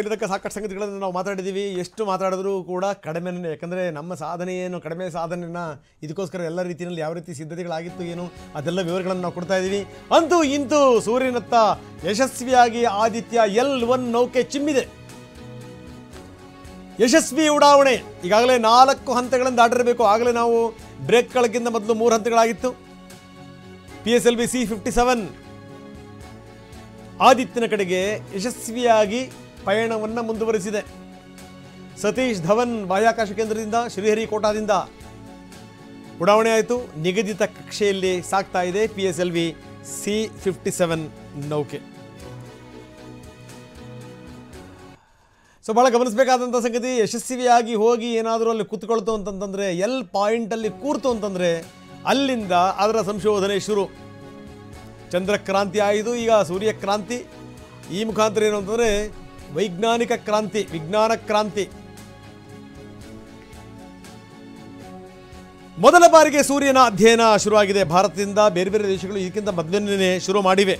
ಇರತಕ್ಕ ಸಾಕಷ್ಟು ಸಂಗತಿಗಳನ್ನು ನಾವು ಮಾತಾಡಿದ್ದೀವಿ. ಎಷ್ಟು ಮಾತಾಡಿದ್ರೂ ಕೂಡ ಕಡಿಮೆನೇ ಯಾಕಂದರೆ ನಮ್ಮ ಸಾಧನೆ ಏನು? ಕಡಿಮೆ ಸಾಧನೆನ ಇದಕ್ಕೋಸ್ಕರ ಎಲ್ಲ ರೀತಿಯಲ್ಲಿ ಯಾವ ರೀತಿ ಸಿದ್ಧತೆಗಳಾಗಿತ್ತು ಏನು? ಅದೆಲ್ಲ ವಿವರಗಳನ್ನು ನಾವು ಕೊಡ್ತಾ ಇದ್ದೀವಿ. ಅಂತೂ ಇಂತೂ ಸೂರ್ಯನತ್ತ ಯಶಸ್ವಿಯಾಗಿ ಆದಿತ್ಯ ಎಲ್ ಒನ್ ನೌಕೆ ಚಿಮ್ಮಿದೆ. ಯಶಸ್ವಿ ಉಡಾವಣೆ. ಈಗಾಗಲೇ ನಾಲ್ಕು ಹಂತಗಳನ್ನು ದಾಟಿರಬೇಕು ಆಗಲೇ ನಾವು ಬ್ರೇಕ್ ಬ್ರೇಕ್ಗಳಿಗಿಂತ ಮೊದಲು ಮೂರು ಹಂತಗಳಾಗಿತ್ತು. P S L V C fifty seven ಆದಿತ್ಯನ ಕಡೆಗೆ ಯಶಸ್ವಿಯಾಗಿ ಪಯಣವನ್ನು ಮುಂದುವರಿಸಿದೆ. ಸತೀಶ್ ಧವನ್ ಬಾಹ್ಯಾಕಾಶ ಕೇಂದ್ರದಿಂದ ಶ್ರೀಹರಿಕೋಟಾದಿಂದ ಉಡಾವಣೆ ಆಯಿತು. ನಿಗದಿತ ಕಕ್ಷೆಯಲ್ಲಿ ಸಾಗ್ತಾ ಇದೆ P S L V C fifty seven ನೌಕೆ. ಸೊ ಭಾಳ ಗಮನಿಸಬೇಕಾದಂಥ ಸಂಗತಿ, ಯಶಸ್ವಿಯಾಗಿ ಹೋಗಿ ಏನಾದರೂ ಅಲ್ಲಿ ಕೂತ್ಕೊಳ್ತು ಅಂತಂತಂದರೆ ಎಲ್ ಪಾಯಿಂಟಲ್ಲಿ ಕೂರ್ತು ಅಂತಂದರೆ, ಅಲ್ಲಿಂದ ಅದರ ಸಂಶೋಧನೆ ಶುರು. ಚಂದ್ರಕ್ರಾಂತಿ ಆಯಿತು ಈಗ ಸೂರ್ಯಕ್ರಾಂತಿ ಈ ಮುಖಾಂತರ ಏನು ಅಂತಂದರೆ ವೈಜ್ಞಾನಿಕ ಕ್ರಾಂತಿ, ವಿಜ್ಞಾನ ಕ್ರಾಂತಿ. ಮೊದಲ ಬಾರಿಗೆ ಸೂರ್ಯನ ಅಧ್ಯಯನ ಶುರುವಾಗಿದೆ. ಭಾರತದಿಂದ ಬೇರೆ ಬೇರೆ ದೇಶಗಳು ಇದಕ್ಕಿಂತ ಮೊದಲನೇ ಶುರು ಮಾಡಿವೆ.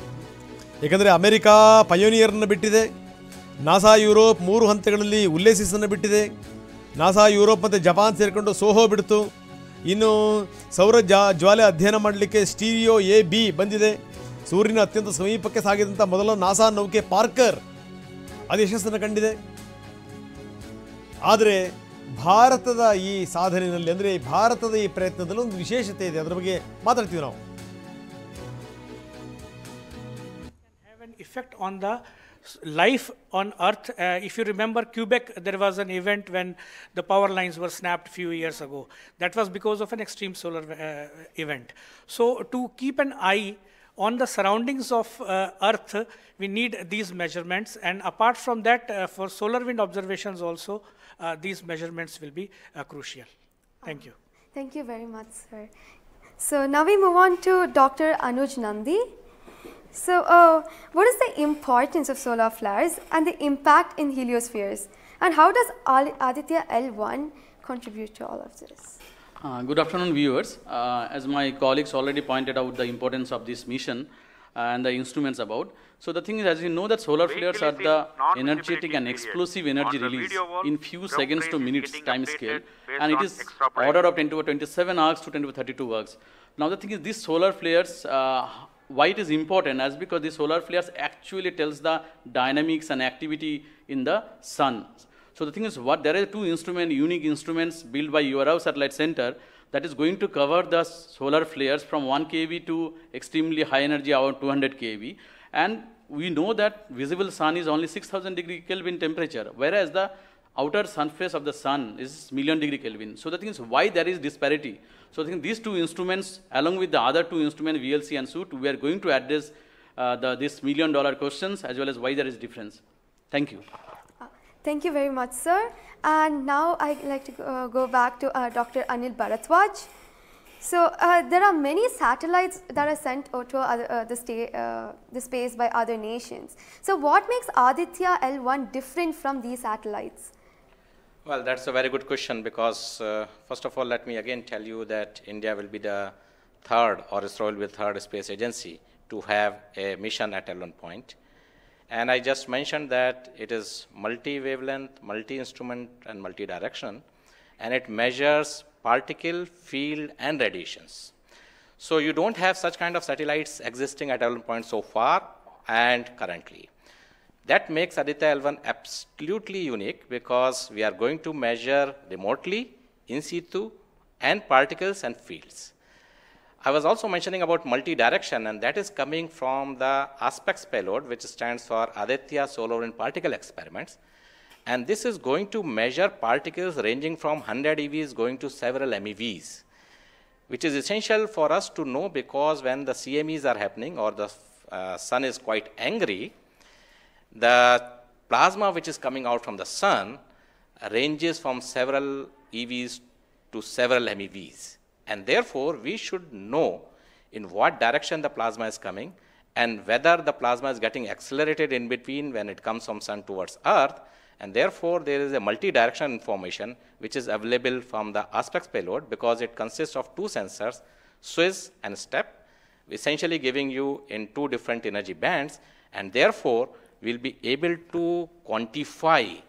ಏಕೆಂದರೆ ಅಮೆರಿಕಾ ಪಯೋನಿಯರನ್ನು ಬಿಟ್ಟಿದೆ. ನಾಸಾ ಯುರೋಪ್ ಮೂರು ಹಂತಗಳಲ್ಲಿ ಉಲ್ಲೇಸಿಸನ್ನು ಬಿಟ್ಟಿದೆ. ನಾಸಾ ಯುರೋಪ್ ಮತ್ತು ಜಪಾನ್ ಸೇರಿಕೊಂಡು ಸೋಹೋ ಬಿಡ್ತು. ಇನ್ನು ಸೌರ ಜ್ವಾಲೆ ಅಧ್ಯಯನ ಮಾಡಲಿಕ್ಕೆ ಸ್ಟೀರಿಯೋ ಎ ಬಿ ಬಂದಿದೆ. ಸೂರ್ಯನ ಅತ್ಯಂತ ಸಮೀಪಕ್ಕೆ ಸಾಗಿದಂಥ ಮೊದಲ ನಾಸಾ ನೌಕೆ ಪಾರ್ಕರ್. ಅದು ಯಶಸ್ಸನ್ನು ಕಂಡಿದೆ ಆದರೆ ಭಾರತದ ಈ ಸಾಧನೆಯಲ್ಲಿ ಅಂದರೆ ಭಾರತದ ಈ ಪ್ರಯತ್ನದಲ್ಲಿ ಒಂದು ವಿಶೇಷತೆ ಇದೆ ಅದರ ಬಗ್ಗೆ ಮಾತಾಡ್ತೀವಿ ನಾವು effect on the life on earth uh, if you remember quebec there was an event when the power lines were snapped few years ago that was because of an extreme solar uh, event so to keep an eye on the surroundings of uh, earth we need these measurements and apart from that uh, for solar wind observations also uh, these measurements will be uh, crucial thank you Thank you very much, sir. So now we move on to Dr. Anuj Nandi. So, uh, what is the importance of solar flares and the impact in heliospheres? And how does Aditya L1 contribute to all of this? Uh, Good afternoon, viewers. Uh, As my colleagues already pointed out the importance of this mission and the instruments about. So the thing is, as you know, that solar flares are the energetic and explosive energy release in few seconds to minutes time scale, and it is order of 10 to 27 arcs to 10 to 32 arcs. Now the thing is, these solar flares, uh, why it is important as because the solar flares actually tells the dynamics and activity in the sun. So the thing is, what there are two instrument, unique instruments built by URL Satellite Center that is going to cover the solar flares from 1 kV to extremely high energy, around 200 kV. And we know that visible sun is only 6000 degree Kelvin temperature, whereas the outer surface of the sun is million degree Kelvin. So the thing is, why there is disparity? So I think these two instruments, along with the other two instruments, VLC and SUIT, we are going to address uh, the, this million dollar questions as well as why there is difference. Thank you. Thank you very much, sir. And now I'd like to go, uh, go back to uh, Dr. Anil Bharatwaj. So uh, there are many satellites that are sent to other, uh, the, uh, the space by other nations. So what makes Aditya L1 different from these satellites? Well, that's a very good question because, uh, first of all, let me again tell you that India will be the third, or Israel will be the third space agency to have a mission at L1 point. And I just mentioned that it is multi wavelength, multi instrument, and multi direction, and it measures particle, field, and radiations. So you don't have such kind of satellites existing at L1 point so far and currently. That makes Aditya L1 absolutely unique because we are going to measure remotely, in situ, and particles and fields. I was also mentioning about multi-direction, and that is coming from the aspects payload, which stands for Aditya Solar Wind Particle Experiments. And this is going to measure particles ranging from 100 EVs going to several MeVs, which is essential for us to know because when the CMEs are happening or the uh, sun is quite angry, the plasma which is coming out from the sun ranges from several EVs to several MEVs. And therefore, we should know in what direction the plasma is coming and whether the plasma is getting accelerated in between when it comes from sun towards earth. And therefore, there is a multi-direction information which is available from the aspects payload because it consists of two sensors, SWIS and STEP, essentially giving you in two different energy bands. And therefore, we'll be able to quantify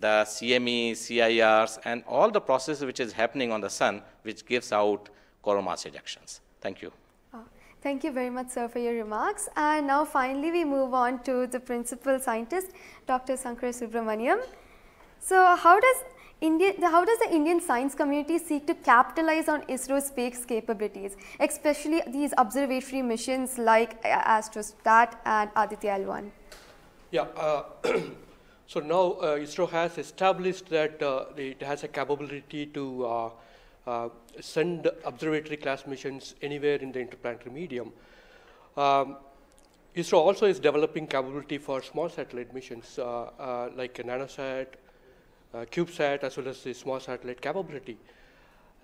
the CME, CIRs, and all the process which is happening on the sun, which gives out coronal mass ejections. Thank you. Uh, Thank you very much, sir, for your remarks. And now, finally, we move on to the principal scientist, Dr. Sankar Subramaniam. So, how does India, the, how does the Indian science community seek to capitalize on ISRO's space capabilities, especially these observatory missions like uh, Astrostat and Aditya L1? Yeah. Uh, so now uh, ISRO has established that uh, it has a capability to uh, uh, send observatory class missions anywhere in the interplanetary medium. Um, ISRO also is developing capability for small satellite missions uh, uh, like a nanosat, CubeSat, as well as the small satellite capability.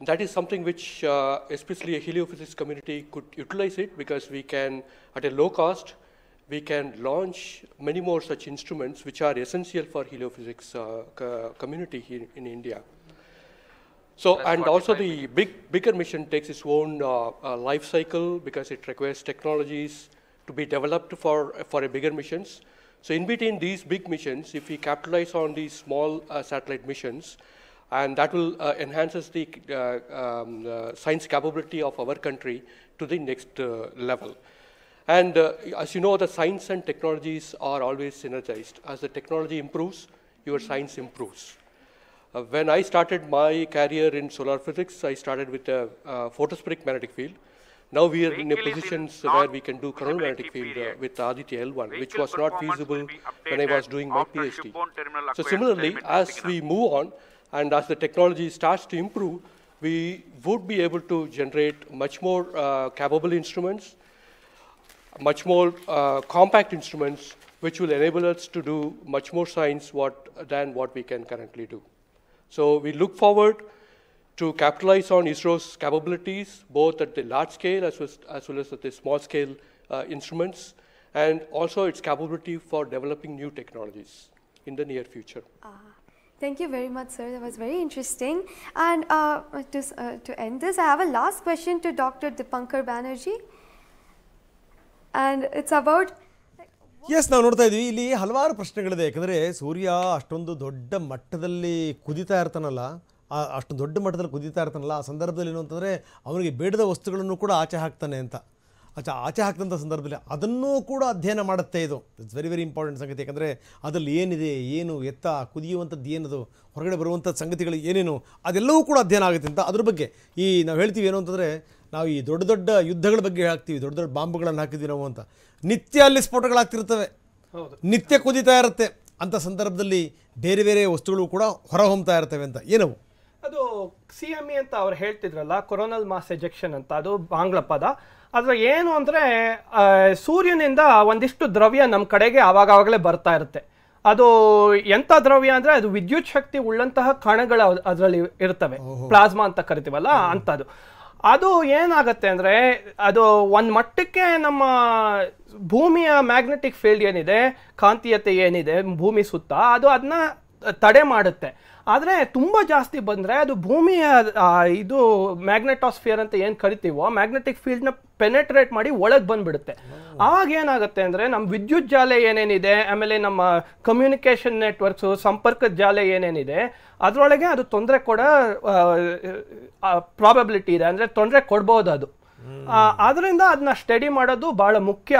And that is something which, especially a heliophysics community, could utilize it because we can, at a low cost, we can launch many more such instruments which are essential for heliophysics uh, co- community here in India. So, and also the big, bigger mission takes its own uh, uh, life cycle because it requires technologies to be developed for, for a bigger missions. So in between these big missions, if we capitalize on these small uh, satellite missions, and that will uh, enhances the uh, um, uh, science capability of our country to the next uh, level. And uh, as you know, the science and technologies are always synergized. As the technology improves, your science improves. Uh, when I started my career in solar physics, I started with a uh, photospheric magnetic field. Now we are in a Vehicle is in positions where we can do coronal magnetic field uh, with Aditya L1, which was not feasible when I was doing my PhD. So similarly, as we move on and as the technology starts to improve, we would be able to generate much more uh, capable instruments, much more uh, compact instruments, which will enable us to do much more science what, than what we can currently do. So we look forward to capitalize on ISRO's capabilities, both at the large scale as well as, as, well as at the small scale uh, instruments, and also its capability for developing new technologies in the near future. Thank you very much, sir. That was very interesting. And uh, to, uh, to end this, I have a last question to Dr. Dipankar Banerjee. And it's about as ನಾವು ನೋಡ್ತಾ ಇದ್ವಿ ಇಲ್ಲಿ ಹಲವಾರು ಪ್ರಶ್ನೆಗಳಿದೆ. ಯಾಕಂದರೆ ಸೂರ್ಯ ಅಷ್ಟೊಂದು ದೊಡ್ಡ ಮಟ್ಟದಲ್ಲಿ ಕುದಿತಾ ಇರ್ತಾನಲ್ಲ ಅಷ್ಟು ದೊಡ್ಡ ಮಟ್ಟದಲ್ಲಿ ಕುದಿತಾ ಇರ್ತಾನಲ್ಲ, ಆ ಸಂದರ್ಭದಲ್ಲಿ ಏನು ಅಂತಂದರೆ ಅವನಿಗೆ ಬೇಡದ ವಸ್ತುಗಳನ್ನು ಕೂಡ ಆಚೆ ಹಾಕ್ತಾನೆ ಅಂತ. ಆಚೆ ಆಚೆ ಹಾಕಿದಂಥ ಸಂದರ್ಭದಲ್ಲಿ ಅದನ್ನೂ ಕೂಡ ಅಧ್ಯಯನ ಮಾಡುತ್ತೆ ಇದು. ಇಟ್ಸ್ ವೆರಿ ವೆರಿ ಇಂಪಾರ್ಟೆಂಟ್ ಸಂಗತಿ. ಯಾಕಂದರೆ ಅದರಲ್ಲಿ ಏನಿದೆ, ಏನು ಎತ್ತ, ಕುದಿಯುವಂಥದ್ದು ಏನದು, ಹೊರಗಡೆ ಬರುವಂಥ ಸಂಗತಿಗಳು ಏನೇನು, ಅದೆಲ್ಲವೂ ಕೂಡ ಅಧ್ಯಯನ ಆಗುತ್ತೆ ಅಂತ. ಅದ್ರ ಬಗ್ಗೆ ಈ ನಾವು ಹೇಳ್ತೀವಿ ಏನು ಅಂತಂದರೆ ನಾವು ಈ ದೊಡ್ಡ ದೊಡ್ಡ ಯುದ್ಧಗಳ ಬಗ್ಗೆ ಹಾಕ್ತೀವಿ ದೊಡ್ಡ ದೊಡ್ಡ ಬಾಂಬ್ಗಳನ್ನು ಹಾಕಿದ್ವಿ ನಾವು ಅಂತ. ನಿತ್ಯ ಅಲ್ಲಿ ಸ್ಫೋಟಗಳಾಗ್ತಿರ್ತವೆ ನಿತ್ಯ ಕುದಿತಾ ಇರುತ್ತೆ. ಅಂಥ ಸಂದರ್ಭದಲ್ಲಿ ಬೇರೆ ಬೇರೆ ವಸ್ತುಗಳು ಕೂಡ ಹೊರ ಹೊಮ್ತಾ ಇರ್ತವೆ ಅಂತ. ಏನವು? ಅದು ಸಿ ಎಂ ಇ ಅಂತ ಅವ್ರು ಹೇಳ್ತಿದ್ರಲ್ಲ ಕೊರೋನಲ್ ಮಾಸ್ ಎಜೆಕ್ಷನ್ ಅಂತ ಅದು ಆಂಗ್ಲ ಪದ. ಅದ್ರ ಏನು ಅಂದರೆ ಸೂರ್ಯನಿಂದ ಒಂದಿಷ್ಟು ದ್ರವ್ಯ ನಮ್ಮ ಕಡೆಗೆ ಆವಾಗಾವಾಗಲೇ ಬರ್ತಾ ಇರುತ್ತೆ. ಅದು ಎಂಥ ದ್ರವ್ಯ ಅಂದರೆ ಅದು ವಿದ್ಯುತ್ ಶಕ್ತಿ ಉಳ್ಳಂತಹ ಕಣಗಳು ಅದರಲ್ಲಿ ಇರ್ತವೆ. ಪ್ಲಾಸ್ಮಾ ಅಂತ ಕರಿತೀವಲ್ಲ ಅಂತದ್ದು. ಅದು ಏನಾಗತ್ತೆ ಅಂದ್ರೆ, ಅದು ಒಂದು ಮಟ್ಟಕ್ಕೆ ನಮ್ಮ ಭೂಮಿಯ ಮ್ಯಾಗ್ನೆಟಿಕ್ ಫೀಲ್ಡ್ ಏನಿದೆ, ಕಾಂತೀಯತೆ ಏನಿದೆ, ಭೂಮಿ ಸುತ್ತ, ಅದು ಅದನ್ನ ತಡೆ ಮಾಡುತ್ತೆ. ಆದರೆ ತುಂಬ ಜಾಸ್ತಿ ಬಂದರೆ ಅದು ಭೂಮಿಯ ಇದು ಮ್ಯಾಗ್ನೆಟಾಸ್ಫಿಯರ್ ಅಂತ ಏನು ಕರಿತೀವೋ ಮ್ಯಾಗ್ನೆಟಿಕ್ ಫೀಲ್ಡ್ನ ಪೆನೆಟ್ರೇಟ್ ಮಾಡಿ ಒಳಗೆ ಬಂದುಬಿಡುತ್ತೆ. ಆಗ ಏನಾಗುತ್ತೆ ಅಂದರೆ ನಮ್ಮ ವಿದ್ಯುತ್ ಜಾಲ ಏನೇನಿದೆ ಆಮೇಲೆ ನಮ್ಮ ಕಮ್ಯುನಿಕೇಷನ್ ನೆಟ್ವರ್ಕ್ಸು ಸಂಪರ್ಕದ ಜಾಲ ಏನೇನಿದೆ ಅದರೊಳಗೆ ಅದು ತೊಂದರೆ ಕೊಡ ಪ್ರಾಬಬಿಲಿಟಿ ಇದೆ. ಅಂದರೆ ತೊಂದರೆ ಕೊಡ್ಬೋದು ಅದು. ಆದ್ದರಿಂದ ಅದನ್ನ ಸ್ಟಡಿ ಮಾಡೋದು ಭಾಳ ಮುಖ್ಯ.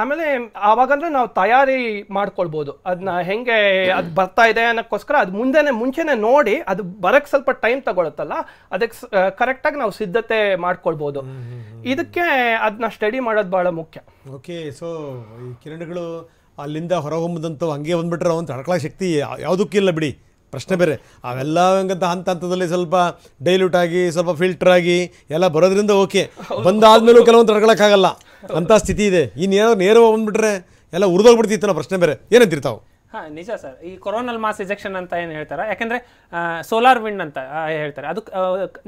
ಆಮೇಲೆ ಆವಾಗಂದ್ರೆ ನಾವು ತಯಾರಿ ಮಾಡ್ಕೊಳ್ಬೋದು. ಅದನ್ನ ಹೆಂಗೆ ಅದು ಬರ್ತಾ ಇದೆ ಅನ್ನೋಕ್ಕೋಸ್ಕರ ಅದು ಮುಂದೆನೆ ಮುಂಚೆನೆ ನೋಡಿ ಅದು ಬರಕ್ಕೆ ಸ್ವಲ್ಪ ಟೈಮ್ ತಗೊಳತ್ತಲ್ಲ ಅದಕ್ಕೆ ಕರೆಕ್ಟಾಗಿ ನಾವು ಸಿದ್ಧತೆ ಮಾಡ್ಕೊಳ್ಬೋದು. ಇದಕ್ಕೆ ಅದನ್ನ ಸ್ಟಡಿ ಮಾಡೋದು ಭಾಳ ಮುಖ್ಯ. ಓಕೆ ಸೊ ಈ ಕಿರಣಗಳು ಅಲ್ಲಿಂದ ಹೊರಹೊಮ್ಮದಂತೂ ಹಂಗೆ ಬಂದ್ಬಿಟ್ರೆ ಅವಂತ ತಡ್ಕೊಳ್ಳೋ ಶಕ್ತಿ ಯಾವುದಕ್ಕಿಲ್ಲ ಬಿಡಿ. ಪ್ರಶ್ನೆ ಬೇರೆ. ಅವೆಲ್ಲ ಹಂಗಂತ ಹಂತ ಹಂತದಲ್ಲಿ ಸ್ವಲ್ಪ ಡೈಲ್ಯೂಟ್ ಆಗಿ ಸ್ವಲ್ಪ ಫಿಲ್ಟರ್ ಆಗಿ ಎಲ್ಲ ಬರೋದ್ರಿಂದ ಓಕೆ. ಬಂದಾದ್ಮೇಲೂ ಕೆಲವೊಂದು ತಡ್ಕೊಳಕ್ಕಾಗಲ್ಲ ಅಂಥ ಸ್ಥಿತಿ ಇದೆ. ಇನ್ನೇನೋ ನೇರ ಬಂದ್ಬಿಟ್ರೆ ಎಲ್ಲ ಉರಿದೋಗ್ಬಿಡ್ತಿತ್ತು ನಾವು ಪ್ರಶ್ನೆ ಬೇರೆ. ಏನಂತಿರ್ತಾವೆ ಹಾ, ನಿಜ ಸರ್. ಈ ಕೊರೋನಲ್ ಮಾಸ್ ಇಜೆಕ್ಷನ್ ಅಂತ ಏನು ಹೇಳ್ತಾರೆ? ಯಾಕಂದ್ರೆ ಸೋಲಾರ್ ವಿಂಡ್ ಅಂತ ಹೇಳ್ತಾರೆ. ಅದು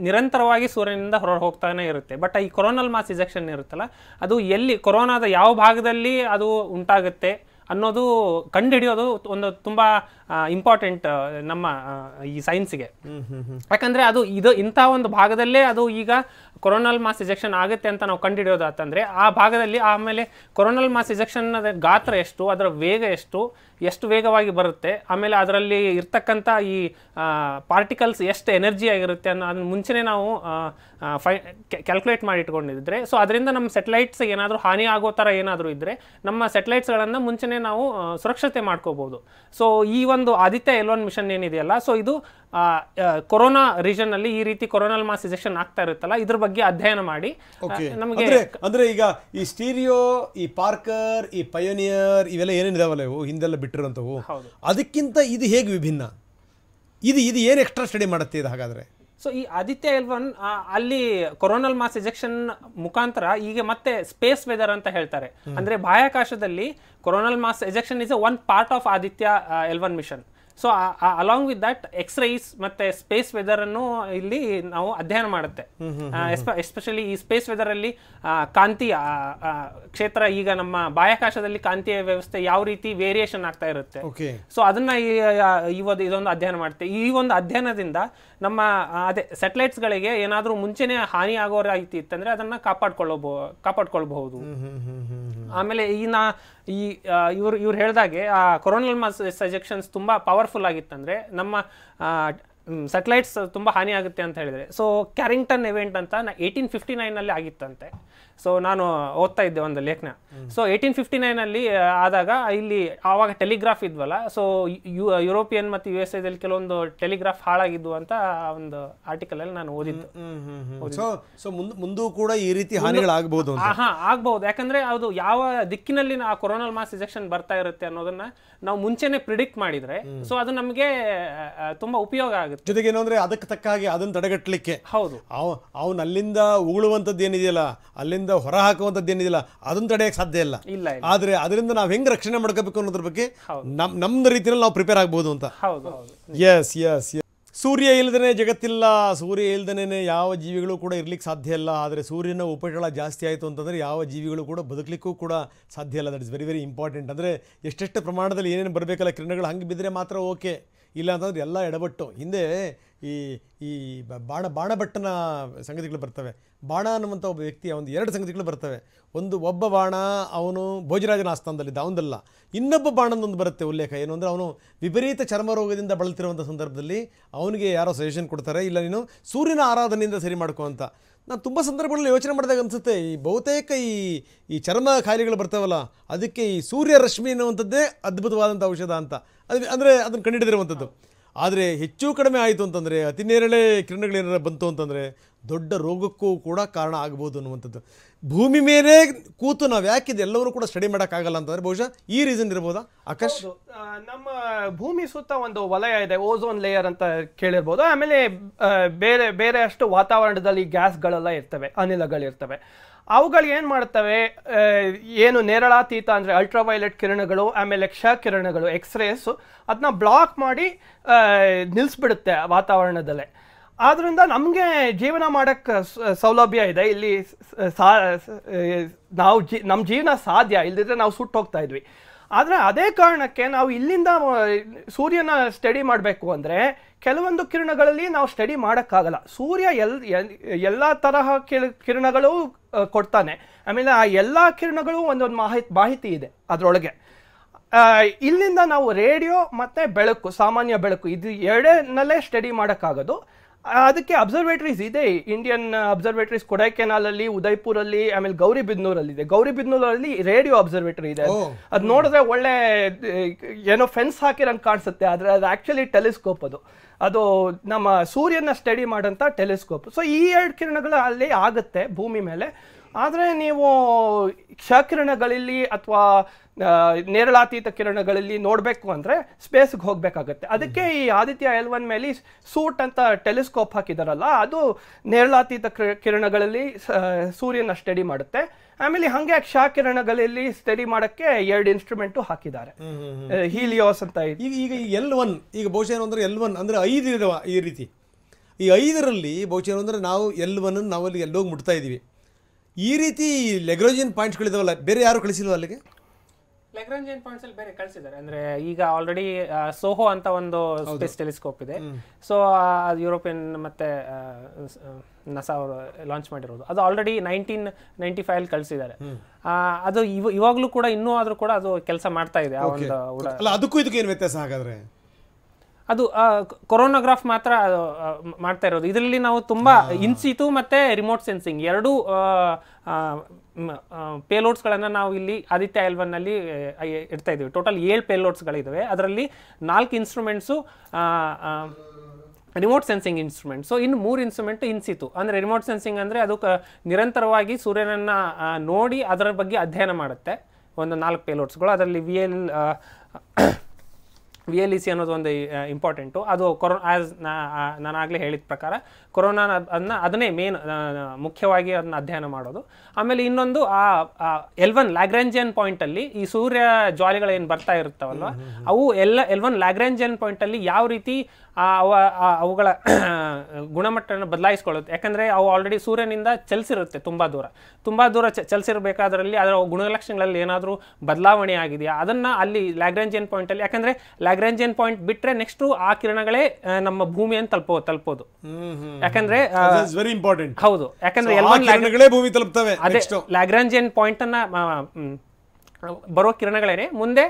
ನಿರಂತರವಾಗಿ ಸೂರ್ಯನಿಂದ ಹೊರ ಹೋಗ್ತಾನೆ ಇರುತ್ತೆ. ಬಟ್ ಈ ಕೊರೋನಲ್ ಮಾಸ್ ಇಜೆಕ್ಷನ್ ಇರುತ್ತಲ್ಲ, ಅದು ಎಲ್ಲಿ, ಕೊರೋನಾದ ಯಾವ ಭಾಗದಲ್ಲಿ ಅದು ಉಂಟಾಗುತ್ತೆ ಅನ್ನೋದು ಕಂಡುಹಿಡಿಯೋದು ಒಂದು ತುಂಬ ಇಂಪಾರ್ಟೆಂಟ್ ನಮ್ಮ ಈ ಸೈನ್ಸ್ಗೆ ಯಾಕಂದ್ರೆ ಅದು ಇದು ಇಂಥ ಒಂದು ಭಾಗದಲ್ಲೇ ಅದು ಈಗ ಕೊರೋನಲ್ ಮಾಸ್ ಇಜೆಕ್ಷನ್ ಆಗುತ್ತೆ ಅಂತ ನಾವು ಕಂಡುಹಿಡಿಯೋದಾತಂದ್ರೆ ಆ ಭಾಗದಲ್ಲಿ ಆಮೇಲೆ ಕೊರೋನಲ್ ಮಾಸ್ ಇಜೆಕ್ಷನ್ ಗಾತ್ರ ಎಷ್ಟು ಅದರ ವೇಗ ಎಷ್ಟು ಎಷ್ಟು ವೇಗವಾಗಿ ಬರುತ್ತೆ, ಆಮೇಲೆ ಅದರಲ್ಲಿ ಇರ್ತಕ್ಕಂಥ ಈ ಪಾರ್ಟಿಕಲ್ಸ್ ಎಷ್ಟು ಎನರ್ಜಿ ಆಗಿರುತ್ತೆ ಅನ್ನೋ ಅದನ್ನ ಮುಂಚೆನೇ ನಾವು ಫೈ ಕ್ಯಾಲ್ಕುಲೇಟ್ ಮಾಡಿ ಇಟ್ಕೊಂಡಿದ್ರೆ. ಸೊ ಅದರಿಂದ ನಮ್ಮ ಸೆಟಲೈಟ್ಸ್ ಏನಾದರೂ ಹಾನಿ ಆಗೋ ಥರ ಏನಾದರೂ ಇದ್ದರೆ ನಮ್ಮ ಸೆಟಲೈಟ್ಸ್ಗಳನ್ನು ಮುಂಚೆನೇ ನಾವು ಸುರಕ್ಷತೆ ಮಾಡ್ಕೋಬೋದು. ಸೊ ಈ ಒಂದು ಆದಿತ್ಯ ಎಲ್ ಒನ್ ಮಿಷನ್ ಏನಿದೆಯಲ್ಲ ಸೊ ಇದು ಆ, ರೀಜನ್ ಅಲ್ಲಿ ಈ ರೀತಿ ಕೊರೋನಲ್ ಮಾಸ್ ಇಜೆಕ್ಷನ್ ಆಗ್ತಾ ಇರುತ್ತಲ್ಲ ಇದ್ರ ಬಗ್ಗೆ ಅಧ್ಯಯನ ಮಾಡಿ. ನಮಗೆ ಅಂದ್ರೆ ಈಗ ಈ ಸ್ಟೀರಿಯೋ ಈ ಪಾರ್ಕರ್ ಈ ಪಯೋನಿಯರ್ ಇವೆಲ್ಲ ಏನೇನಿದಾವಲ್ಲ ಇವು? ಹಿಂದೆಲ್ಲ ಬಿಟ್ಟಿರೋಂಥವು ಅದಕ್ಕಿಂತ ಇದು ಹೇಗೆ ವಿಭಿನ್ನ? ಇದು ಇದು ಏನು ಎಕ್ಸ್ಟ್ರಾ ಸ್ಟಡಿ ಮಾಡುತ್ತೆ ಇದು ಹಾಗಾದ್ರೆ? ಸೊ ಈ ಆದಿತ್ಯ ಎಲ್ವನ್ ಅಲ್ಲಿ ಕೊರೋನಲ್ ಮಾಸ್ ಎಜೆಕ್ಷನ್ ಮುಖಾಂತರ ಈಗ ಮತ್ತೆ ಸ್ಪೇಸ್ ವೆದರ್ ಅಂತ ಹೇಳ್ತಾರೆ. ಅಂದ್ರೆ ಬಾಹ್ಯಾಕಾಶದಲ್ಲಿ coronal mass ejection is one part of Aditya L one mission so along with that X rays ಮತ್ತೆ ಸ್ಪೇಸ್ ವೆದರ್ ಅನ್ನು ಇಲ್ಲಿ ನಾವು ಅಧ್ಯಯನ ಮಾಡುತ್ತೆ. ಎಸ್ಪೆಷಲಿ ಈ ಸ್ಪೇಸ್ ವೆದರ್ ಅಲ್ಲಿ ಕಾಂತಿ ಕ್ಷೇತ್ರ ಈಗ ನಮ್ಮ ಬಾಹ್ಯಾಕಾಶದಲ್ಲಿ ಕಾಂತಿಯ ವ್ಯವಸ್ಥೆ ಯಾವ ರೀತಿ ವೇರಿಯೇಷನ್ ಆಗ್ತಾ ಇರುತ್ತೆ. ಸೊ ಅದನ್ನ ಈ ಇದೊಂದು ಅಧ್ಯಯನ ಮಾಡುತ್ತೆ. ಈ ಒಂದು ಅಧ್ಯಯನದಿಂದ ನಮ್ಮ ಅದೇ ಅದೇ ಸೆಟಲೈಟ್ಸ್ಗಳಿಗೆ ಏನಾದರೂ ಮುಂಚೆನೆ ಹಾನಿ ಆಗೋ ರೀತಿ ಇತ್ತಂದ್ರೆ ಅದನ್ನ ಕಾಪಾಡ್ಕೊಳ್ಳಬಹುದು ಕಾಪಾಡ್ಕೊಳ್ಬಹುದು. ಆಮೇಲೆ ಈ ನಾ ಈ ಇವ್ರು ಇವ್ರು ಹೇಳ್ದಾಗೆ ಆ ಕೊರೋನಲ್ ಮಾಸ್ ಸಜೆಕ್ಷನ್ಸ್ ತುಂಬಾ ಪವರ್ಫುಲ್ ಆಗಿತ್ತಂದ್ರೆ ನಮ್ಮ ಸೆಟಲೈಟ್ಸ್ ತುಂಬಾ ಹಾನಿ ಆಗುತ್ತೆ ಅಂತ ಹೇಳಿದ್ರೆ. ಸೊ ಕ್ಯಾರಿಂಗ್ಟನ್ ಇವೆಂಟ್ ಅಂತ ಏಯ್ಟೀನ್ ಫಿಫ್ಟಿ ನೈನಲ್ಲಿ ಆಗಿತ್ತಂತೆ. ಸೊ ನಾನು ಓದ್ತಾ ಇದ್ದೆ ಒಂದು ಲೇಖನ. ಸೊ ಏಯ್ಟೀನ್ ಫಿಫ್ಟಿ ನೈನಲ್ಲಿ ಆದಾಗ ಇಲ್ಲಿ ಆವಾಗ ಟೆಲಿಗ್ರಾಫ್ ಇದ್ವಲ್ಲ. ಸೊ ಯುರೋಪಿಯನ್ ಮತ್ತು ಯು ಎಸ್ ಎದಲ್ಲಿ ಕೆಲವೊಂದು ಟೆಲಿಗ್ರಾಫ್ ಹಾಳಾಗಿದ್ವು ಅಂತ ಒಂದು ಆರ್ಟಿಕಲ್ ಅಲ್ಲಿ ನಾನು ಓದಿದ್ದು. ಸೊ ಸೊ ಮುಂದೆ ಕೂಡ ಈ ರೀತಿ ಹಾನಿಗಳಾಗಬಹುದು ಹಾ ಆಗ್ಬಹುದು ಯಾಕಂದ್ರೆ ಅದು ಯಾವ ದಿಕ್ಕಿನಲ್ಲಿ ಆ ಕೊರೋನಲ್ ಮಾಸ್ ಇಜೆಕ್ಷನ್ ಬರ್ತಾ ಇರುತ್ತೆ ಅನ್ನೋದನ್ನ ನಾವು ಮುಂಚೆನೆ ಪ್ರಿಡಿಕ್ಟ್ ಮಾಡಿದ್ರೆ ಸೊ ಅದು ನಮಗೆ ತುಂಬಾ ಉಪಯೋಗ ಆಗುತ್ತೆ. ಜೊತೆಗೆ ಏನಂದ್ರೆ ಅಂದ್ರೆ ಅದಕ್ಕೆ ತಕ್ಕ ಹಾಗೆ ಅದನ್ನ ತಡೆಗಟ್ಟಲಿಕ್ಕೆ. ಹೌದು. ಅವ ಅವನು ಅಲ್ಲಿಂದ ಉಗುಳುವಂತದ್ದು ಏನಿದೆಯಲ್ಲ ಅಲ್ಲಿಂದ ಹೊರ ಹಾಕುವಂಥದ್ದು ಏನಿದಿಲ್ಲ ಅದನ್ನ ತಡೆಯಕ್ಕೆ ಸಾಧ್ಯ ಇಲ್ಲ. ಆದ್ರೆ ಅದರಿಂದ ನಾವು ಹೆಂಗ್ ರಕ್ಷಣೆ ಮಾಡ್ಕೋಬೇಕು ಅನ್ನೋದ್ರ ಬಗ್ಗೆ ನಮ್ ನಮ್ದು ರೀತಿಯಲ್ಲಿ ನಾವು ಪ್ರಿಪೇರ್ ಆಗ್ಬೋದು ಅಂತ. ಎಸ್ ಎಸ್ ಸೂರ್ಯ ಇಲ್ಲದೇ ಜಗತ್ತಿಲ್ಲ ಸೂರ್ಯ ಇಲ್ಲದೇನೆ ಯಾವ ಜೀವಿಗಳು ಕೂಡ ಇರ್ಲಿಕ್ಕೆ ಸಾಧ್ಯ ಇಲ್ಲ ಆದರೆ ಸೂರ್ಯನ ಉಪಟಳ ಜಾಸ್ತಿ ಆಯಿತು ಅಂತಂದರೆ ಯಾವ ಜೀವಿಗಳು ಕೂಡ ಬದುಕಲಿಕ್ಕೂ ಕೂಡ ಸಾಧ್ಯ ಇಲ್ಲ. That is very very important ಅಂದರೆ ಎಷ್ಟೆಷ್ಟು ಪ್ರಮಾಣದಲ್ಲಿ ಏನೇನು ಬರಬೇಕಲ್ಲ ಕಿರಣಗಳು ಹಂಗೆ ಬಿದ್ದರೆ ಮಾತ್ರ ಓಕೆ ಇಲ್ಲ ಅಂತಂದ್ರೆ ಎಲ್ಲ ಎಡಬಟ್ಟು ಹಿಂದೆ ಈ ಈ ಬಾಣ, ಬಾಣಭಟ್ಟನ ಸಂಗತಿಗಳು ಬರ್ತವೆ. ಬಾಣ ಅನ್ನುವಂಥ ಒಬ್ಬ ವ್ಯಕ್ತಿ, ಒಂದು ಎರಡು ಸಂಗತಿಗಳು ಬರ್ತವೆ. ಒಂದು ಒಬ್ಬ ಬಾಣ, ಅವನು ಭೋಜರಾಜನ ಆಸ್ಥಾನದಲ್ಲಿದ್ದ, ಅವನದಲ್ಲ. ಇನ್ನೊಬ್ಬ ಬಾಣನೊಂದು ಬರುತ್ತೆ ಉಲ್ಲೇಖ. ಏನು ಅಂದರೆ, ಅವನು ವಿಪರೀತ ಚರ್ಮ ರೋಗದಿಂದ ಬಳಲ್ತಿರುವಂಥ ಸಂದರ್ಭದಲ್ಲಿ ಅವನಿಗೆ ಯಾರೋ ಸಜೆಷನ್ ಕೊಡ್ತಾರೆ, ಇಲ್ಲ ನೀನು ಸೂರ್ಯನ ಆರಾಧನೆಯಿಂದ ಸರಿ ಮಾಡ್ಕೋ ಅಂತ. ನಾನು ತುಂಬ ಸಂದರ್ಭಗಳಲ್ಲಿ ಯೋಚನೆ ಮಾಡಿದಾಗ ಅನಿಸುತ್ತೆ, ಈ ಬಹುತೇಕ ಈ ಈ ಚರ್ಮ ಖಾಯಿಲೆಗಳು ಬರ್ತಾವಲ್ಲ, ಅದಕ್ಕೆ ಈ ಸೂರ್ಯ ರಶ್ಮಿ ಅನ್ನುವಂಥದ್ದೇ ಅದ್ಭುತವಾದಂಥ ಔಷಧ ಅಂತ. ಅದು ಅಂದರೆ ಅದನ್ನು ಕಂಡುಹಿಡಿದಿರುವಂಥದ್ದು. ಆದರೆ ಹೆಚ್ಚು ಕಡಿಮೆ ಆಯಿತು ಅಂತಂದರೆ ಅತಿ ನೇರಳೆ ಕಿರಣಗಳೇನಾರ ಬಂತು ಅಂತಂದರೆ ದೊಡ್ಡ ರೋಗಕ್ಕೂ ಕೂಡ ಕಾರಣ ಆಗ್ಬೋದು ಅನ್ನುವಂಥದ್ದು. ಭೂಮಿ ಮೇಲೆ ಕೂತು ನಾವು ಯಾಕಿದೆ ಎಲ್ಲವರು ಕೂಡ ಸ್ಟಡಿ ಮಾಡೋಕ್ಕಾಗಲ್ಲ ಅಂತಂದರೆ ಬಹುಶಃ ಈ ರೀಸನ್ ಇರ್ಬೋದಾ? ಆಕಾಶ್? ನಮ್ಮ ಭೂಮಿ ಸುತ್ತ ಒಂದು ವಲಯ ಇದೆ ಓಝೋನ್ ಲೇಯರ್ ಅಂತ ಕೇಳಿರ್ಬೋದು. ಆಮೇಲೆ ಬೇರೆ ಬೇರೆ ಅಷ್ಟು ವಾತಾವರಣದಲ್ಲಿ ಗ್ಯಾಸ್ಗಳೆಲ್ಲ ಇರ್ತವೆ, ಅನಿಲಗಳಿರ್ತವೆ. ಅವುಗಳು ಏನು ಮಾಡ್ತವೆ? ಏನು ನೇರಳಾತೀತ ಅಂದರೆ ಅಲ್ಟ್ರಾವೈಲೆಟ್ ಕಿರಣಗಳು, ಆಮೇಲೆ ಕ್ಷ ಕಿರಣಗಳು ಎಕ್ಸ್ರೇಸು ಅದನ್ನ ಬ್ಲಾಕ್ ಮಾಡಿ ನಿಲ್ಲಿಸ್ಬಿಡುತ್ತೆ ವಾತಾವರಣದಲ್ಲೇ. ಆದ್ದರಿಂದ ನಮಗೆ ಜೀವನ ಮಾಡೋಕ್ಕೆ ಸೌಲಭ್ಯ ಇದೆ. ಇಲ್ಲಿ ಸ- ನಾವು ಜಿ ನಮ್ಮ ಜೀವನ ಸಾಧ್ಯ. ಇಲ್ಲದಿದ್ರೆ ನಾವು ಸುಟ್ಟು ಹೋಗ್ತಾ ಇದ್ವಿ. ಆದರೆ ಅದೇ ಕಾರಣಕ್ಕೆ ನಾವು ಇಲ್ಲಿಂದ ಸೂರ್ಯನ ಸ್ಟಡಿ ಮಾಡಬೇಕು ಅಂದರೆ ಕೆಲವೊಂದು ಕಿರಣಗಳಲ್ಲಿ ನಾವು ಸ್ಟಡಿ ಮಾಡೋಕ್ಕಾಗಲ್ಲ. ಸೂರ್ಯ ಎಲ್, ಎಲ್- ಎಲ್ಲ ತರಹ ಕಿರ- ಕಿರಣಗಳು ಕೊಡ್ತಾನೆ. ಆಮೇಲೆ ಆ ಎಲ್ಲ ಕಿರಣಗಳು ಒಂದೊಂದು ಮಾಹಿತಿ ಮಾಹಿತಿ ಇದೆ ಅದರೊಳಗೆ. ಇಲ್ಲಿಂದ ನಾವು ರೇಡಿಯೋ ಮತ್ತು ಬೆಳಕು, ಸಾಮಾನ್ಯ ಬೆಳಕು, ಇದು ಎರಡನ್ನಲ್ಲೇ ಸ್ಟಡಿ ಮಾಡೋಕ್ಕಾಗೋದು. ಅದಕ್ಕೆ ಅಬ್ಸರ್ವೇಟರೀಸ್ ಇದೆ. ಇಂಡಿಯನ್ ಅಬ್ಸರ್ವೇಟರೀಸ್ ಕೊಡೈಕೆನಾಲಲ್ಲಿ ಉದಯ್ಪುರಲ್ಲಿ ಆಮೇಲೆ ಗೌರಿಬಿದ್ನೂರಲ್ಲಿ ಇದೆ ಗೌರಿಬಿದ್ನೂರಲ್ಲಿ ರೇಡಿಯೋ ಅಬ್ಸರ್ವೇಟರಿ ಇದೆ. ಅದು ನೋಡಿದ್ರೆ ಒಳ್ಳೆ ಏನೋ ಫೆನ್ಸ್ ಹಾಕಿರಂಗೆ ಕಾಣಿಸುತ್ತೆ. ಆದರೆ ಅದು ಆ್ಯಕ್ಚುಲಿ ಟೆಲಿಸ್ಕೋಪ್ ಅದು. ಅದು ನಮ್ಮ ಸೂರ್ಯನ ಸ್ಟಡಿ ಮಾಡೋಂಥ ಟೆಲಿಸ್ಕೋಪ್ ಸೊ ಈ ಎರಡು ಕಿರಣಗಳು ಅಲ್ಲಿ ಆಗುತ್ತೆ ಭೂಮಿ ಮೇಲೆ. ಆದರೆ ನೀವು ಕ್ಷಕಿರಣಗಳಲ್ಲಿ ಅಥವಾ ನೇರಳಾತೀತ ಕಿರಣಗಳಲ್ಲಿ ನೋಡಬೇಕು ಅಂದರೆ ಸ್ಪೇಸ್ಗೆ ಹೋಗಬೇಕಾಗತ್ತೆ. ಅದಕ್ಕೆ ಈ ಆದಿತ್ಯ ಎಲ್ ಒನ್ ಮೇಲೆ ಸೂಟ್ ಅಂತ ಟೆಲಿಸ್ಕೋಪ್ ಹಾಕಿದಾರಲ್ಲ ಅದು ನೇರಳಾತೀತ ಕಿರ- ಕಿರಣಗಳಲ್ಲಿ ಸೂರ್ಯನ ಸ್ಟಡಿ ಮಾಡುತ್ತೆ. ಆಮೇಲೆ ಹಾಗೆ ಕ್ಷಕಿರಣಗಳಲ್ಲಿ ಸ್ಟಡಿ ಮಾಡೋಕ್ಕೆ ಎರಡು ಇನ್ಸ್ಟ್ರೂಮೆಂಟು ಹಾಕಿದ್ದಾರೆ. ಹೀಲಿಯೋಸ್ ಅಂತ ಈಗ ಈಗ ಎಲ್ ಒನ್ ಈಗ ಬಹುಶಃ ಏನು ಅಂದರೆ ಎಲ್ ಒನ್ ಅಂದರೆ ಐದು ಇದಾವ ಈ ರೀತಿ. ಈ ಐದರಲ್ಲಿ ಬಹುಶಃ ಅಂದರೆ ನಾವು ಎಲ್ ಒನ್ ನಾವು ಅಲ್ಲಿ ಎಲ್ಲೋಗಿ ಮುಟ್ತಾ ಇದ್ದೀವಿ ಈ ರೀತಿ ಲೆಗ್ರೋಜಿಯನ್ ಪಾಯಿಂಟ್ಸ್ಗಳಿದಾವಲ್ಲ ಬೇರೆ ಯಾರು ಕಳಿಸಿಲ್ವ ಅಲ್ಲಿಗೆ? ಲೆಗ್ರಾಂಜಿಯನ್ ಪಾಯಿಂಟ್ಸ್ ಅಲ್ಲಿ ಬೇರೆ ಕಳಿಸಿದ್ದಾರೆ. ಅಂದ್ರೆ ಈಗ ಆಲ್ರೆಡಿ ಸೋಹೋ ಅಂತ ಒಂದು ಸ್ಪೇಸ್ ಟೆಲಿಸ್ಕೋಪ್ ಇದೆ. ಸೊ ಯುರೋಪಿಯನ್ ಮತ್ತೆ ನಸಾ ಅವರು ಲಾಂಚ್ ಮಾಡಿರೋದು. ಅದು ಆಲ್ರೆಡಿ ನೈನ್ಟೀನ್ ನೈನ್ಟಿ ಫೈವ್ ಕಳಿಸಿದ್ದಾರೆ. ಅದು ಇವಾಗ್ಲೂ ಕೂಡ ಇನ್ನೂ ಆದ್ರೂ ಕೂಡ ಅದು ಕೆಲಸ ಮಾಡ್ತಾ ಇದೆ ಆ ಒಂದು ಅಲ್ಲ ಅದಕ್ಕೂ ಇದಕ್ಕೂ ಏನು ವ್ಯತ್ಯಾಸ ಹಾಗಾದ್ರೆ? ಅದು ಕೊರೋನಾಗ್ರಾಫ್ ಮಾತ್ರ ಮಾಡ್ತಾ ಇರೋದು. ಇದರಲ್ಲಿ ನಾವು ತುಂಬಾ ಇನ್ಸಿತು ಮತ್ತೆ ರಿಮೋಟ್ ಸೆನ್ಸಿಂಗ್ ಎರಡೂ ಪೇಲೋಡ್ಸ್ಗಳನ್ನು ನಾವು ಇಲ್ಲಿ ಆದಿತ್ಯ ಎಲ್ವನ್ನಲ್ಲಿ ಇಡ್ತಾ ಇದ್ದೀವಿ. ಟೋಟಲ್ ಏಳು ಪೇಲೋಡ್ಸ್ಗಳಿದ್ದಾವೆ ಅದರಲ್ಲಿ ನಾಲ್ಕು instruments remote sensing instrument so ಇನ್ನು ಮೂರು ಇನ್ಸ್ಟ್ರೂಮೆಂಟ್ ಇನ್ಸಿತು ಅಂದರೆ ರಿಮೋಟ್ ಸೆನ್ಸಿಂಗ್ ಅಂದರೆ ಅದು ನಿರಂತರವಾಗಿ ಸೂರ್ಯನನ್ನು ನೋಡಿ ಅದರ ಬಗ್ಗೆ ಅಧ್ಯಯನ ಮಾಡುತ್ತೆ. ಒಂದು ನಾಲ್ಕು ಪೇಲೋಡ್ಸ್ಗಳು ಅದರಲ್ಲಿ V L V L E C ಅನ್ನೋದು ಒಂದು ಇಂಪಾರ್ಟೆಂಟು ಅದು ಕೊರೋ ಆಸ್ ನಾನು ಆಗಲೇ ಹೇಳಿದ ಪ್ರಕಾರ ಕೊರೋನಾ ಅದನ್ನ ಅದನ್ನೇ ಮೇನ್ ಮುಖ್ಯವಾಗಿ ಅದನ್ನ ಅಧ್ಯಯನ ಮಾಡೋದು. ಆಮೇಲೆ ಇನ್ನೊಂದು ಆ ಎಲ್ ಒನ್ ಲ್ಯಾಗ್ರಾಂಜಿಯನ್ ಪಾಯಿಂಟಲ್ಲಿ ಈ ಸೂರ್ಯ ಜ್ವಾಲೆಗಳೇನು ಬರ್ತಾ ಇರುತ್ತವಲ್ವ ಅವು ಎಲ್ಲ ಎಲ್ವನ್ ಲ್ಯಾಗ್ರಾಂಜಿಯನ್ ಪಾಯಿಂಟಲ್ಲಿ ಯಾವ ರೀತಿ ಅವ ಅವುಗಳ ಗುಣಮಟ್ಟವನ್ನು ಬದಲಾಯಿಸ್ಕೊಳ್ಳುತ್ತೆ. ಯಾಕಂದರೆ ಅವು ಆಲ್ರೆಡಿ ಸೂರ್ಯನಿಂದ ಚಲಿಸಿರುತ್ತೆ ತುಂಬ ದೂರ. ತುಂಬ ದೂರ ಚ ಚಲಿಸಿರಬೇಕಾದ್ರಲ್ಲಿ ಅದರ ಗುಣಲಕ್ಷಣಗಳಲ್ಲಿ ಏನಾದರೂ ಬದಲಾವಣೆ ಆಗಿದೆಯಾ? ಅದನ್ನು ಅಲ್ಲಿ ಲ್ಯಾಗ್ರಾಂಜಿಯನ್ ಪಾಯಿಂಟಲ್ಲಿ ಯಾಕಂದರೆ ಲ್ಯಾಗ್ರಾಂಜಿಯನ್ ಪಾಯಿಂಟ್ ಬಿಟ್ಟರೆ ನೆಕ್ಸ್ಟು ಆ ಕಿರಣಗಳೇ ನಮ್ಮ ಭೂಮಿಯನ್ನು ತಲುಪೋ ತಲುಪೋದು. ಯಾಕಂದ್ರೆ ವೆರಿ ಇಂಪಾರ್ಟೆಂಟ್ ಹೌದು. ಯಾಕಂದ್ರೆ ಎಲ್ಲ ಭೂಮಿ ತಲುಪ್ತವೆ ಅದೇ ಲ್ಯಾಗ್ರಾಂಜಿಯನ್ ಪಾಯಿಂಟ್ ಮ್, ಬರೋ ಕಿರಣಗಳೇನೆ ಮುಂದೆ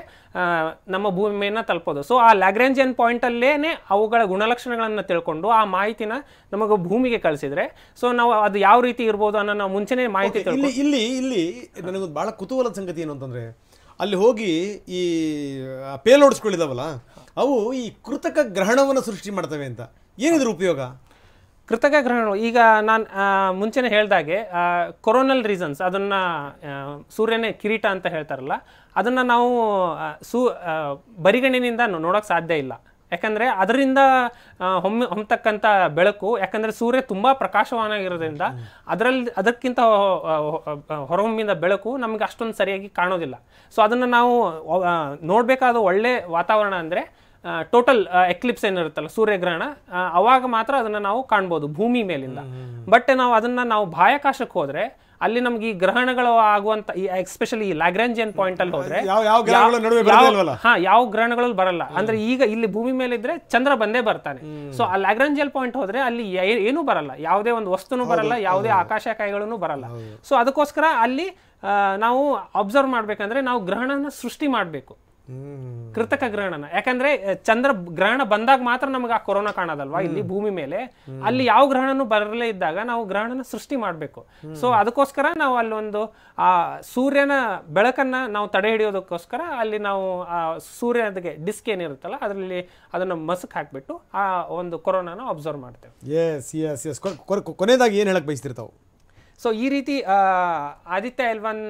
ನಮ್ಮ ಭೂಮಿಯನ್ನು ತಲುಪೋದು. ಸೊ ಆ ಲ್ಯಾಗ್ರಾಂಜಿಯನ್ ಪಾಯಿಂಟ್ ಅಲ್ಲೇನೆ ಅವುಗಳ ಗುಣಲಕ್ಷಣಗಳನ್ನು ತಿಳ್ಕೊಂಡು ಆ ಮಾಹಿತಿನ ನಮಗೆ ಭೂಮಿಗೆ ಕಳಿಸಿದ್ರೆ ಸೊ ನಾವು ಅದು ಯಾವ ರೀತಿ ಇರ್ಬೋದು ಅನ್ನೋ ನಾವು ಮುಂಚೆನೆ ಮಾಹಿತಿ ಇಲ್ಲಿ ಇಲ್ಲಿ ಇಲ್ಲಿ ನನಗೊಂದು ಬಹಳ ಕುತೂಹಲದ ಸಂಗತಿ ಏನು ಅಂತಂದ್ರೆ ಅಲ್ಲಿ ಹೋಗಿ ಈ ಪೇಲೋಡ್ಸ್ಗಳಿದಾವಲ್ಲ ಅವು ಈ ಕೃತಕ ಗ್ರಹಣವನ್ನು ಸೃಷ್ಟಿ ಮಾಡ್ತವೆ ಅಂತ. ಏನಿದ್ರು ಉಪಯೋಗ? ಕೃತಕ ಗ್ರಹಣಗಳು ಈಗ ನಾನು ಮುಂಚೆನೆ ಹೇಳ್ದಾಗೆ ಕೊರೋನಲ್ ರೀಸನ್ಸ್ ಅದನ್ನು ಸೂರ್ಯನೇ ಕಿರೀಟ ಅಂತ ಹೇಳ್ತಾರಲ್ಲ, ಅದನ್ನು ನಾವು ಸೂ ಬರಿಗಣ್ಣಿನಿಂದ ನೋಡೋಕೆ ಸಾಧ್ಯ ಇಲ್ಲ. ಯಾಕಂದರೆ ಅದರಿಂದ ಹೊಮ್ಮ ಹೊಮ್ತಕ್ಕಂಥ ಬೆಳಕು, ಯಾಕಂದರೆ ಸೂರ್ಯ ತುಂಬ ಪ್ರಕಾಶವಾನಾಗಿರೋದ್ರಿಂದ ಅದರಲ್ಲಿ ಅದಕ್ಕಿಂತ ಹೊರಹೊಮ್ಮಿದ ಬೆಳಕು ನಮಗೆ ಅಷ್ಟೊಂದು ಸರಿಯಾಗಿ ಕಾಣೋದಿಲ್ಲ. ಸೊ ಅದನ್ನು ನಾವು ನೋಡ್ಬೇಕಾದ ಒಳ್ಳೆ ವಾತಾವರಣ ಅಂದ್ರೆ ಟೋಟಲ್ ಎಕ್ಲಿಪ್ಸ್ ಏನಿರುತ್ತಲ್ಲ ಸೂರ್ಯಗ್ರಹಣ ಅವಾಗ ಮಾತ್ರ ಅದನ್ನ ನಾವು ಕಾಣ್ಬೋದು ಭೂಮಿ ಮೇಲಿಂದ. ಬಟ್ ನಾವು ಅದನ್ನ ನಾವು ಬಾಹ್ಯಾಕಾಶಕ್ಕೆ ಹೋದ್ರೆ ಅಲ್ಲಿ ನಮ್ಗೆ ಈ ಗ್ರಹಣಗಳು ಆಗುವಂತ ಎಸ್ಪೆಷಲಿ ಈ ಲ್ಯಾಗ್ರಾಂಜಿಯನ್ ಪಾಯಿಂಟ್ ಅಲ್ಲಿ ಹೋದ್ರೆ ಹಾ ಯಾವ ಗ್ರಹಣಗಳು ಬರಲ್ಲ. ಅಂದ್ರೆ ಈಗ ಇಲ್ಲಿ ಭೂಮಿ ಮೇಲೆ ಇದ್ರೆ ಚಂದ್ರ ಬಂದೇ ಬರ್ತಾನೆ. ಸೊ ಆ ಲ್ಯಾಗ್ರಾಂಜಿಯಲ್ ಪಾಯಿಂಟ್ ಹೋದ್ರೆ ಅಲ್ಲಿ ಏನು ಬರಲ್ಲ. ಯಾವುದೇ ಒಂದು ವಸ್ತುನು ಬರಲ್ಲ ಯಾವುದೇ ಆಕಾಶಕಾಯಿಗಳನ್ನು ಬರಲ್ಲ. ಸೊ ಅದಕ್ಕೋಸ್ಕರ ಅಲ್ಲಿ ನಾವು ಅಬ್ಸರ್ವ್ ಮಾಡ್ಬೇಕಂದ್ರೆ ನಾವು ಗ್ರಹಣನ ಸೃಷ್ಟಿ ಮಾಡಬೇಕು. ಕೃತಕ ಗ್ರಹಣನ. ಯಾಕಂದ್ರೆ ಚಂದ್ರ ಗ್ರಹಣ ಬಂದಾಗ ಮಾತ್ರ ನಮಗೆ ಆ ಕೊರೋನಾ ಕಾಣೋದಲ್ವಾ? ಇಲ್ಲಿ ಭೂಮಿ ಮೇಲೆ. ಅಲ್ಲಿ ಯಾವ ಗ್ರಹಣನೂ ಬರಲೇ ಇದ್ದಾಗ ನಾವು ಗ್ರಹಣನ ಸೃಷ್ಟಿ ಮಾಡಬೇಕು. ಸೊ ಅದಕ್ಕೋಸ್ಕರ ನಾವು ಅಲ್ಲಿ ಒಂದು ಆ ಸೂರ್ಯನ ಬೆಳಕನ್ನ ನಾವು ತಡೆ ಹಿಡಿಯೋದಕ್ಕೋಸ್ಕರ ಅಲ್ಲಿ ನಾವು ಆ ಸೂರ್ಯನಿಗೆ ಡಿಸ್ಕ್ ಏನಿರುತ್ತಲ್ಲ ಅದರಲ್ಲಿ ಅದನ್ನ ಮಸಕ್ ಹಾಕ್ಬಿಟ್ಟು ಆ ಒಂದು ಕೊರೋನಾನ ಅಬ್ಸರ್ವ್ ಮಾಡ್ತೇವೆ. ಎಸ್ ಎಸ್ ಎಸ್ ಕೊನೆಯದಾಗಿ ಏನು ಹೇಳಕ್ ಬಯಸ್ತಿರ್ತಾವೆ? ಸೊ ಈ ರೀತಿ ಆ, ಆದಿತ್ಯ ಎಲ್ ಒನ್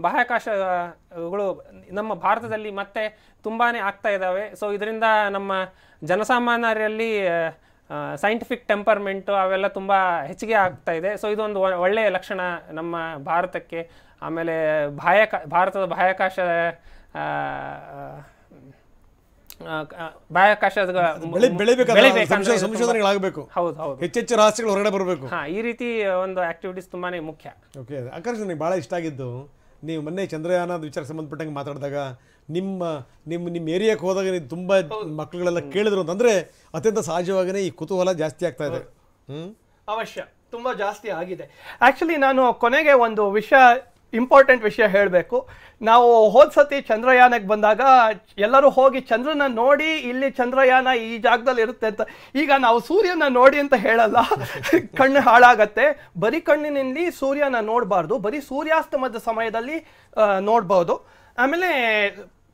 ಬಾಹ್ಯಾಕಾಶಗಳು ನಮ್ಮ ಭಾರತದಲ್ಲಿ ಮತ್ತೆ ತುಂಬಾ ಆಗ್ತಾ ಇದ್ದಾವೆ ಸೊ ಇದರಿಂದ ನಮ್ಮ ಜನಸಾಮಾನ್ಯರಲ್ಲಿ ಸೈಂಟಿಫಿಕ್ ಟೆಂಪರ್ಮೆಂಟು ಅವೆಲ್ಲ ತುಂಬ ಹೆಚ್ಚಿಗೆ ಆಗ್ತಾ ಇದೆ. ಸೊ ಇದೊಂದು ಒಳ್ಳೆಯ ಲಕ್ಷಣ ನಮ್ಮ ಭಾರತಕ್ಕೆ. ಆಮೇಲೆ ಬಾಹ್ಯಾಕ, ಭಾರತದ ಬಾಹ್ಯಾಕಾಶ ಬಾಹ್ಯಾಕಾಶದ ಬೆಳೆ ಬೆಳಿಬೇಕಾದ್ರೆ ಬೆಳಿಬೇಕಂದ್ರೆ ಸಂಶೋ- ಇದು ತುಂಬಾ- ಹೌದು ಹೌದು. ಹೆಚ್ಚೆಚ್ಚು ರಹಸ್ಯಗಳು ಹೊರಗಡೆ ಬರಬೇಕು. ಹಾ ಈ ರೀತಿ ಒಂದು ಆಕ್ಟಿವಿಟೀಸ್ ತುಂಬಾನೇ ಮುಖ್ಯ. ಓಕೆ ಆಕರ್ಷ್ ನನಗೆ ಭಾಳ ಇಷ್ಟ ಆಗಿದ್ದು ನೀವು ಮೊನ್ನೆ ಚಂದ್ರಯಾನದ ವಿಚಾರಕ್ಕೆ ಸಂಬಂಧಪಟ್ಟಂಗೆ ಮಾತಾಡಿದಾಗ ನಿಮ್ಮ ನಿಮ್ಮ ನಿಮ್ಮ ಏರಿಯಾಕ್ಕೆ ಹೋದಾಗ ನೀವು ತುಂಬ ಮಕ್ಕಳುಗಳೆಲ್ಲ ಕೇಳಿದ್ರು ಅಂತಂದ್ರೆ ಅತ್ಯಂತ ಸಹಜವಾಗಿಯೇ ಈ ಕುತೂಹಲ ಜಾಸ್ತಿ ಆಗ್ತಾ ಇದೆ. ಹ್ಮ್? ಅವಶ್ಯ. ತುಂಬಾ ಜಾಸ್ತಿ ಆಗಿದೆ. ಆಕ್ಚುಲಿ ನಾನು ಕೊನೆಗೆ ಒಂದು ವಿಷಯ ಇಂಪಾರ್ಟೆಂಟ್ ವಿಷಯ ಹೇಳಬೇಕು. ನಾವು ಹೋದ ಸತಿ ಚಂದ್ರಯಾನಕ್ಕೆ ಬಂದಾಗ ಎಲ್ಲರೂ ಹೋಗಿ ಚಂದ್ರನ ನೋಡಿ ಇಲ್ಲಿ ಚಂದ್ರಯಾನ ಈ ಜಾಗದಲ್ಲಿ ಇರುತ್ತೆ ಅಂತ. ಈಗ ನಾವು ಸೂರ್ಯನ ನೋಡಿ ಅಂತ ಹೇಳಲ್ಲ. ಕಣ್ಣು ಹಾಳಾಗತ್ತೆ. ಬರೀ ಕಣ್ಣಿನಲ್ಲಿ ಸೂರ್ಯನ ನೋಡಬಾರ್ದು. ಬರೀ ಸೂರ್ಯಾಸ್ತಮದ ಸಮಯದಲ್ಲಿ ನೋಡ್ಬೋದು. ಆಮೇಲೆ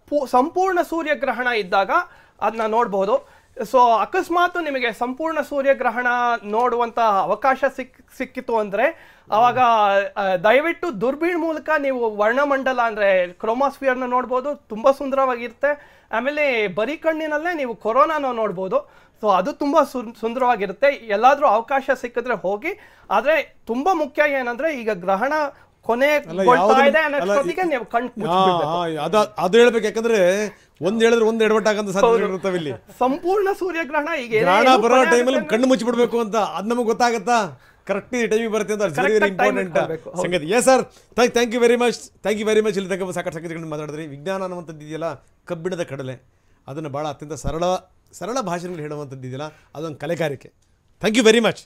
ಪೂ- ಸಂಪೂರ್ಣ ಸೂರ್ಯಗ್ರಹಣ ಇದ್ದಾಗ ಅದನ್ನ ನೋಡ್ಬೋದು. ಸೊ ಅಕಸ್ಮಾತ್ ನಿಮಗೆ ಸಂಪೂರ್ಣ ಸೂರ್ಯಗ್ರಹಣ ನೋಡುವಂತ ಅವಕಾಶ ಸಿಕ್, ಸಿಕ್ಕಿತು ಅಂದ್ರೆ, ಅವಾಗ ದಯವಿಟ್ಟು ದುರ್ಬೀಣ್ ಮೂಲಕ ನೀವು ವರ್ಣಮಂಡಲ ಅಂದ್ರೆ ಕ್ರೋಮಾಸ್ಫಿಯರ್ನ ನೋಡ್ಬೋದು. ತುಂಬಾ ಸುಂದರವಾಗಿರುತ್ತೆ. ಆಮೇಲೆ ಬರಿ ಕಣ್ಣಿನಲ್ಲೇ ನೀವು ಕೊರೋನಾನ ನೋಡ್ಬೋದು. ಸೊ ಅದು ತುಂಬಾ ಸುಂದರವಾಗಿರುತ್ತೆ. ಎಲ್ಲಾದರೂ ಅವಕಾಶ ಸಿಕ್ಕಿದ್ರೆ ಹೋಗಿ. ಆದರೆ, ತುಂಬಾ ಮುಖ್ಯ ಏನಂದ್ರೆ, ಈಗ ಗ್ರಹಣ ಕೊನೆ ಅದ ಹೇಳ್ಬೇಕು ಯಾಕಂದ್ರೆ ಒಂದ್ ಹೇಳಿದ್ರೆ ಒಂದ್ ಇರ್ತವೆ ಇಲ್ಲಿ. ಸಂಪೂರ್ಣ ಸೂರ್ಯಗ್ರಹಣ ಈಗ ಗ್ರಹಣ ಬರೋ ಟೈಮಲ್ಲಿ ಕಣ್ಣು ಮುಚ್ಚಿಬಿಡ್ಬೇಕು ಅಂತ ಅದ್ ನಮಗೆ ಗೊತ್ತಾಗತ್ತಾ? ಕರೆಕ್ಟ್ ಟೈಮಿಗೆ ಬರುತ್ತೆ ಅಂತ ವೆರಿ ಇಂಪಾರ್ಟೆಂಟ್. ಸಂಗತಿ. Yes sir thank thank you very much thank you very much ಇಲ್ಲಿ ತನಕ ಸಾಕಷ್ಟು ಸಂಗತಿಗಳನ್ನ ಮಾತಾಡಿದ್ರಿ. ವಿಜ್ಞಾನ ಅನ್ನುವಂಥದ್ದು ಇದೆಯಲ್ಲ ಕಬ್ಬಿಣದ ಕಡಲೆ. ಅದನ್ನು ಭಾಳ ಅತ್ಯಂತ ಸರಳ ಸರಳ ಭಾಷೆಗಳು ಹೇಳುವಂಥದ್ದು ಇದೆಯಲ್ಲ ಅದೊಂದು ಕಲೆಗಾರಿಕೆ. Thank you very much